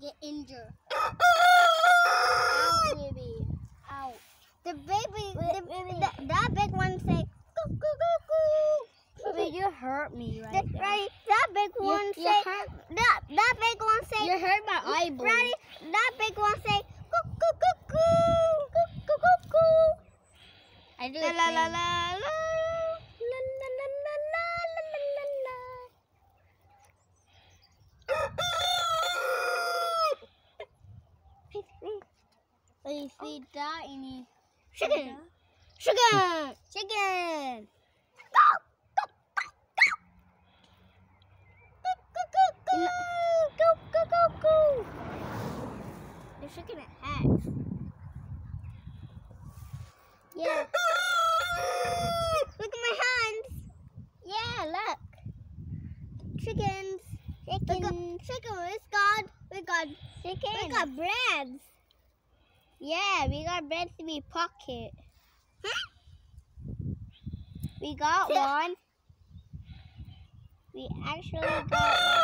you get injured. Out, baby. Out. The baby, the, baby. The, that big one say, coo, coo, coo, coo. Baby, you hurt me right the, there. Right, that big one you say, hurt. that, that big one say, You hurt my eyeball. Right, that big one say, coo, coo, coo, coo, coo, coo, coo. I do la, la, la, la. You see that and you Chicken. Chicken. Chicken. Go. Go. Go. Go. Go. Go. Go. Go. Go. Go. You're shaking it half. Yeah. Look at my hands. Yeah, look. Chickens. Chicken. Chicken. We got. We got. chicken. We got breads. Yeah, we got bread to be pocket. Huh? We got one. We actually got one.